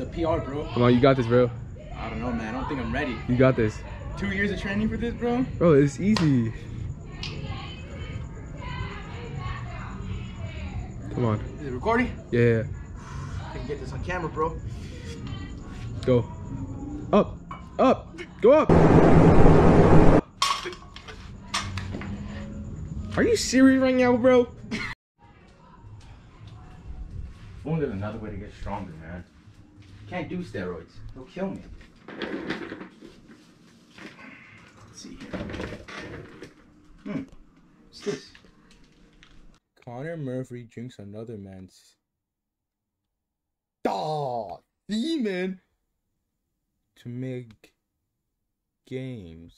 It's a PR, bro. Come on, you got this, bro. I don't know, man. I don't think I'm ready. You got this. Two years of training for this, bro? Bro, it's easy. Come on. Is it recording? Yeah. I can get this on camera, bro. Go. Up. Up. Go up. Are you serious right now, bro? There's another way to get stronger, man. Can't do steroids. He'll kill me. Let's see here. Hmm. What's this? Connor Murphy drinks another man's. Dog! Demon! To make games.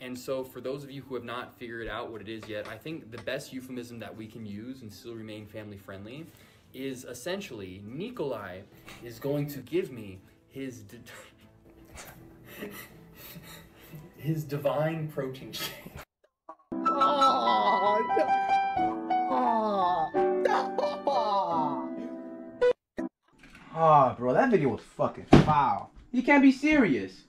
And so, for those of you who have not figured out what it is yet, I think the best euphemism that we can use and still remain family friendly is essentially Nikolai is going to give me his di- his divine protein shake. Ah, bro, that video was fucking foul. You can't be serious.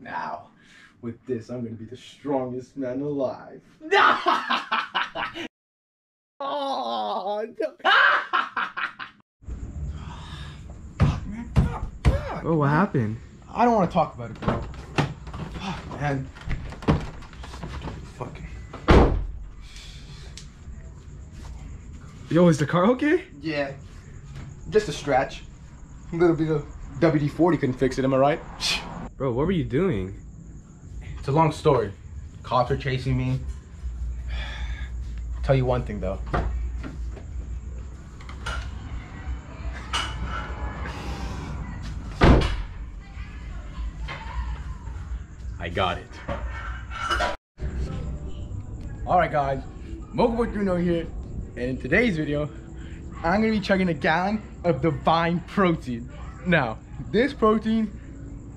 Now, with this, I'm gonna be the strongest man alive. oh, no. Fuck, man. Fuck, fuck. Bro, what happened? I don't want to talk about it, bro. Fuck, man. Fucking. Yo, is the car okay? Yeah. Just a stretch. A little bit of WD 40 couldn't fix it, am I right? Bro, what were you doing? It's a long story. Cops are chasing me. Tell you one thing though. I got it. Alright guys, Mocha Bruno oh here, and in today's video, I'm gonna be chugging a gallon of Divine Protein. Now, this protein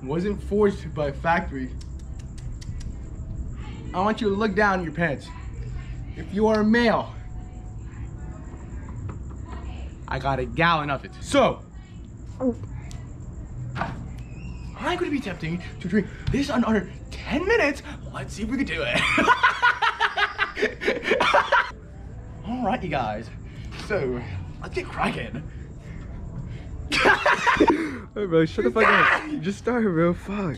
wasn't forged by factory. I want you to look down your pants. If you are a male, I got a gallon of it. So, I'm gonna be attempting to drink this in under 10 minutes. Let's see if we can do it. All right, you guys. So, let's get cracking. Hey, bro, shut the fuck up. You Just start, bro. Fuck.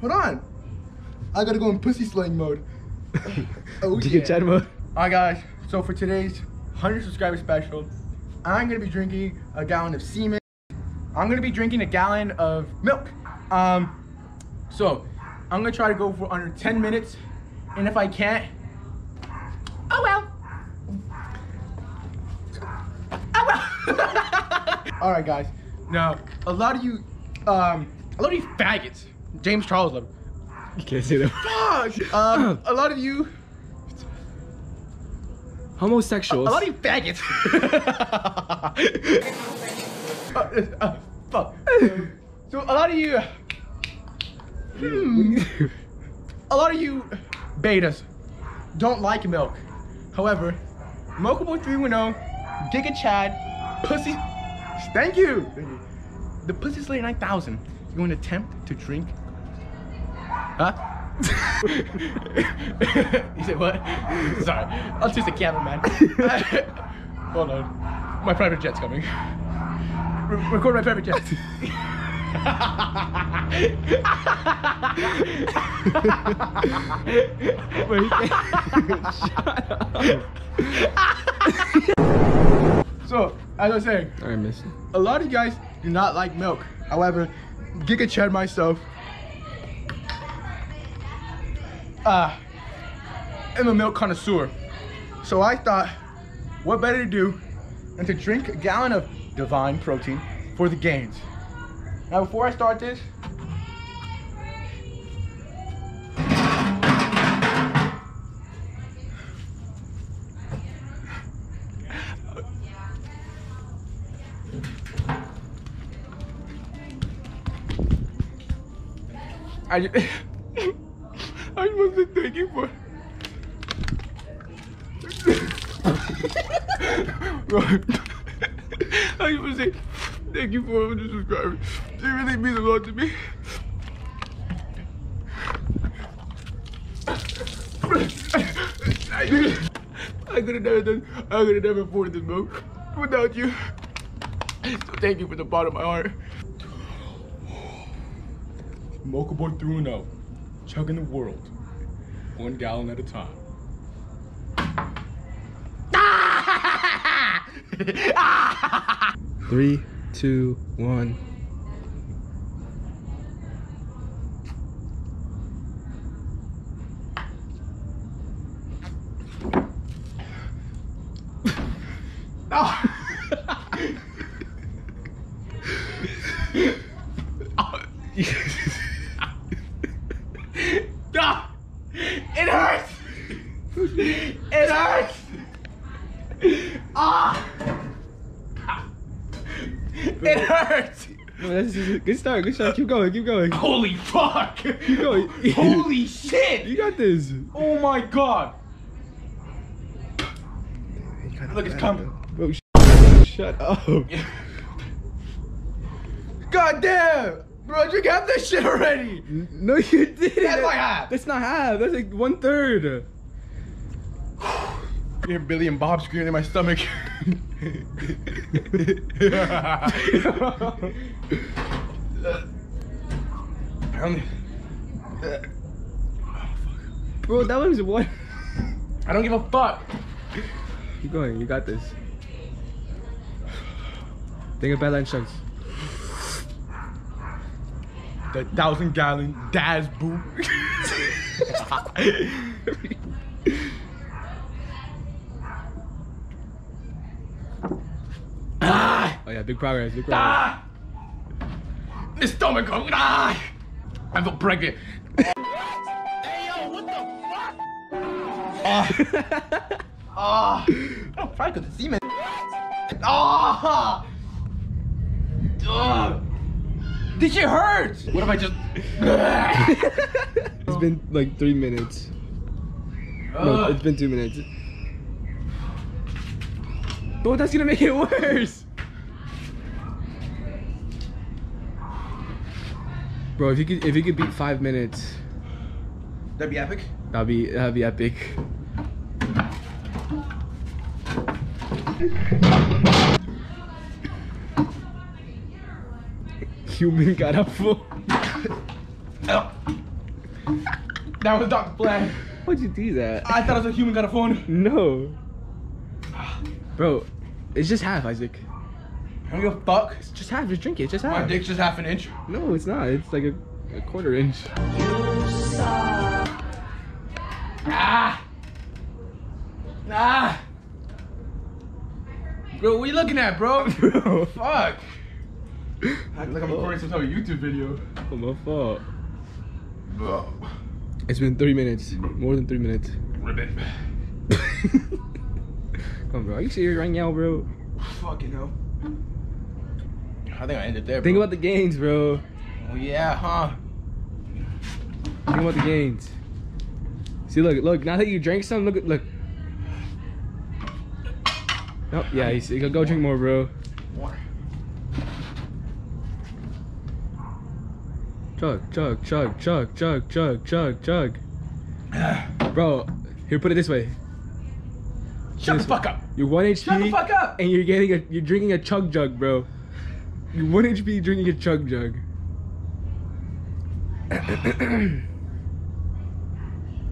Hold on. I gotta go in pussy slaying mode. oh Giga Chad mode. Alright guys, so for today's 100 subscriber special, I'm gonna be drinking a gallon of semen. I'm gonna be drinking a gallon of milk. Um, so I'm gonna try to go for under 10 minutes, and if I can't, oh well. Oh well. Alright guys, now a lot of you, um, a lot of you faggots, James Charles. You can't say that. Fuck! Um, a lot of you Homosexuals. A lot of you faggots. uh, uh, fuck. So a lot of you. Hmm, a lot of you betas don't like milk. However, Mochaboi 310, Giga Chad, Pussy. Thank you. Thank you. The Pussy Slayer 9000 is going to attempt to drink. Huh? you said what? Sorry, I'll choose the cameraman. Hold on, my private jet's coming. Re- record my private jet. Bro, Shut up. so, as I was saying, I missed it. a lot of you guys do not like milk. However, Giga Chad myself, uh, am a milk connoisseur. So I thought, what better to do than to drink a gallon of divine protein for the gains. Now before I start this, I Say thank you for 100 subscribers. It really means a lot to me. I, I could have never done. I could have never afforded this milk without you. So thank you from the bottom of my heart. Mocha boy through and out, chugging the world, one gallon at a time. Three, two, one. Ah! It hurts! It hurts! Ah! It hurts! No, that's just, good start. Good start. Keep going. Keep going. Holy fuck! Keep going. Holy shit! You got this. Oh my god! Look, it's coming. Bro, sh- shut up. God damn! Bro, you got this shit already! No, you didn't. That's like half. That's not half. That's like one third. Hear Billy and Bob screaming in my stomach. Um, Bro, that was one. I don't give a fuck. Keep going. You got this. Think of Badlands Chugs. The thousand gallon Daz boot. ah! Oh yeah, big progress. Big progress. Ah! My stomach goes. Ah! I feel pregnant. hey yo, what the fuck? Ah! Ah! Oh, probably because the semen. Ah! Ugh. This shit hurts. What if I just? It's been like three minutes. No, it's been two minutes. Bro, that's gonna make it worse. Bro, if you could if you could beat five minutes, That'd be epic. that'd be that'd be epic. Human got a full. That was Dr. Plan. Why'd you do that? I thought it was a human got a phone. No. Bro, it's just half, Isaac. Don't give a fuck. It's just half. Just drink it. Just My half. dick's just half an inch. No, it's not. It's like a, a quarter inch. Ah! Ah! Bro, what are you looking at, bro? Bro. Fuck! Act like I'm recording some type of YouTube video. Oh, my fault. Bro. It's been three minutes. More than three minutes. Ribbit. Come on, bro. Are you serious right now, bro? Fucking hell. I think I ended there, bro. Think about the gains, bro. Oh, yeah, huh? Think about the gains. See, look, look. Now that you drank some, look, look. Oh, yeah. You see, go, go drink more, bro. Chug, chug, chug, chug, chug, chug, chug, chug. Bro, here, put it this way. Shut the This- fuck up! You're one HP. Shut the fuck up! And you're getting a, you're drinking a chug jug, bro. You're one be drinking a chug jug.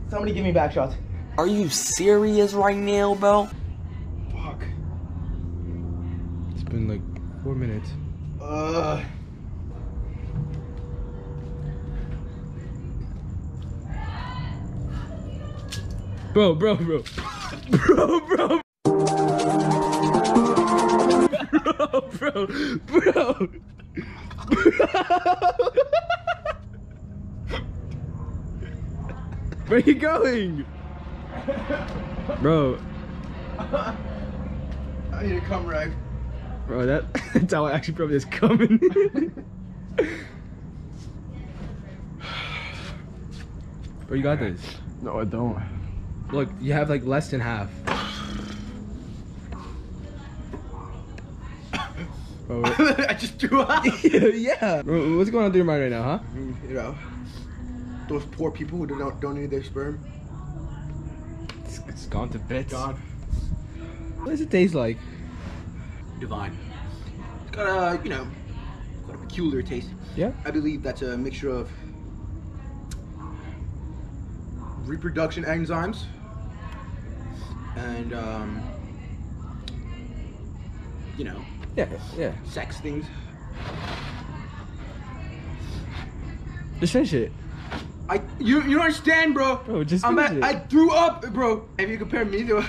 Somebody give me back shots. Are you serious right now, bro? Fuck. It's been like four minutes. Uh. Bro, bro, bro. Bro, bro. Bro, bro, bro. Where you going? Bro, I need a come rag. bro, that, that's how I actually probably is coming. Bro, you got this. No, I don't. Look, you have like less than half. Bro, I just threw up. yeah. What's going on through your mind right now, huh? You know, those poor people who don't donate their sperm. It's, it's gone to bits. God. What does it taste like? divine. It's got a, you know, got a peculiar taste. Yeah. I believe that's a mixture of reproduction enzymes and, um, you know, Yeah, yeah. sex things. Just finish it. I you you don't understand, bro. Bro, just I'm finish at, it. I threw up, bro. If you compare me to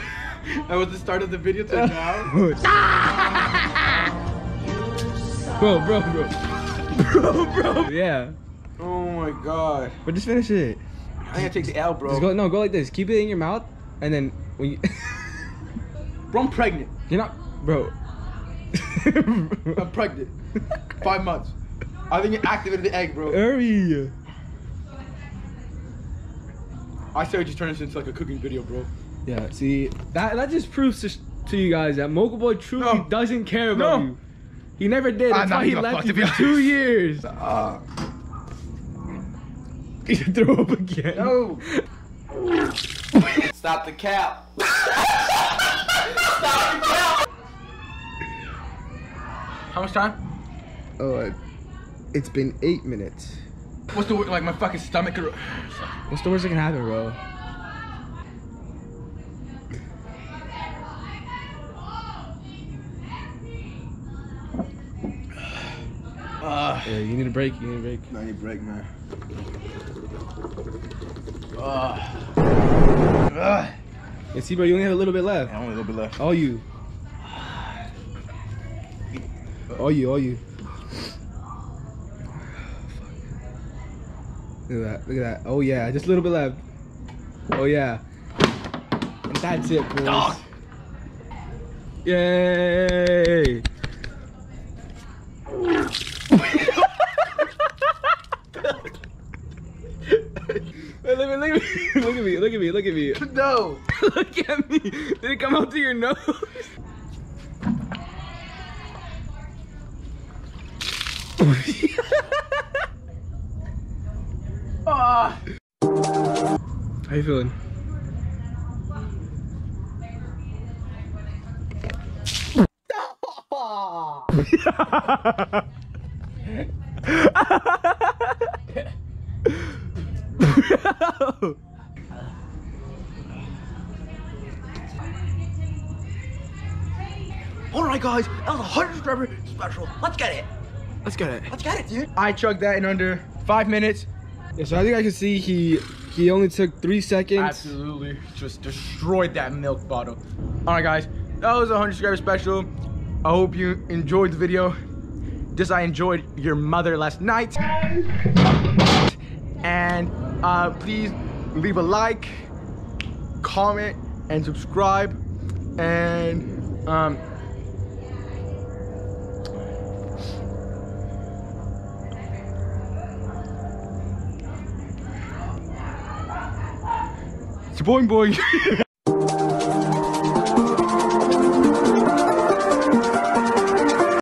I was the start of the video to now. bro, bro, bro. Bro, bro. Yeah. oh my god. But just finish it. I think I take the L, bro. Just go no, go like this. Keep it in your mouth and then when you Bro, I'm pregnant. You're not bro. I'm pregnant. Five months. I think it activated the egg, bro. Hurry. I say we just turn this into like a cooking video, bro. Yeah, see, that that just proves to, to you guys that Mochaboi truly No. doesn't care about No. you. He never did. I'm That's not why he left you to be for two years. Uh, He threw up again. No. Stop the cap. how much time? Oh, uh, it's been eight minutes. What's the like my fucking stomach? What's the worst that can happen, bro? Uh, Yeah, you need a break. You need a break. I need a break, man. Ugh. Yeah, see, bro, you only have a little bit left. Only a little bit left. All you. All you, all you. Look at that, look at that. Oh yeah, just a little bit left. Oh yeah. And that's it, boys. Yay! Wait, look, at me, look at me, look at me, look at me, look at me. No. Look at me. Did it come out through your nose? Ah. How you feeling? Alright, guys, that was a 100 subscriber special. Let's get it. Let's get it. Let's get it, dude. I chugged that in under five minutes. Yeah, so I think I can see he he only took three seconds. Absolutely, just destroyed that milk bottle. All right, guys, that was a 100 subscriber special. I hope you enjoyed the video. Just I enjoyed your mother last night. And uh, please leave a like, comment, and subscribe. And um, boy, boy.